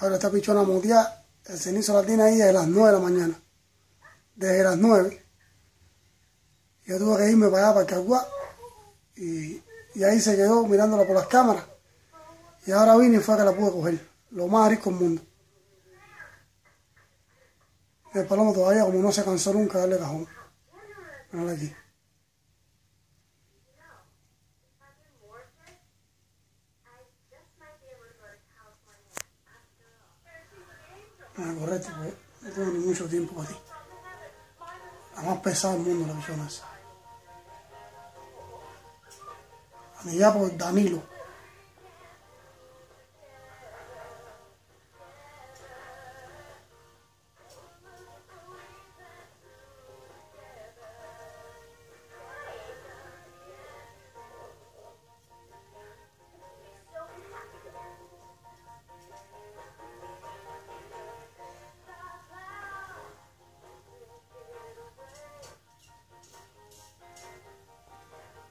Ahora esta pichona moteada, el cenizo la tiene ahí desde las 9 de la mañana. Desde las 9. Yo tuve que irme para allá, para Caguá. Y, y ahí se quedó mirándola por las cámaras. Y ahora vine y fue que la pude coger. Lo más arisco del mundo. El palomo todavía, como no se cansó nunca, darle cajón. Aquí. Ah, correcto, pues no tengo ni mucho tiempo para ti. La más pesada del mundo, la pichona esa. Anillada por Danilo.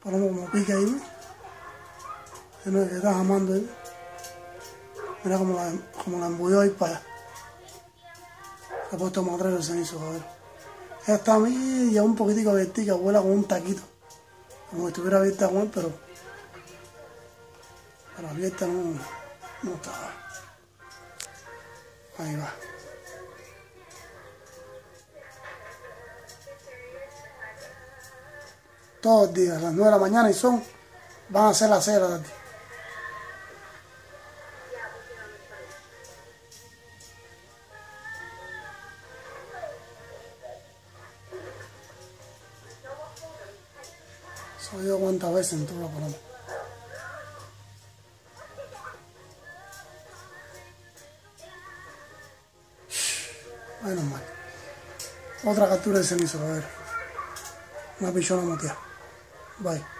Palomo como pica ahí. Se no que está amando ahí. Mira como la, como la embulló ahí para allá. Se ha puesto madre el cenizo, joder. Está a mí ya un poquitico abiertica, vuela con un taquito. Como si estuviera abierta él, pero. Pero abierta no, no está. Ahí va. Todos los días, a las 9 de la mañana y son, van a ser las 6 de la tarde. Soy yo cuántas veces entró la paloma. Menos mal. Otra captura de cenizo, a ver. Una pichona moteada. Bye.